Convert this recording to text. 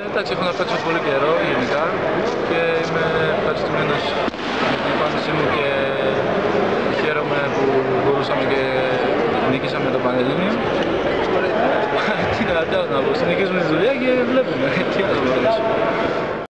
Εντάξει, έχω να παίξω πολύ καιρό γενικά και είμαι ευχαριστημένος με την εμφάνισή μου και χαίρομαι που μπορούσαμε και νίκησαμε το Πανελλήνιο. Τι να, κάνω να πω, συνεχίζουμε τη δουλειά και βλέπουμε.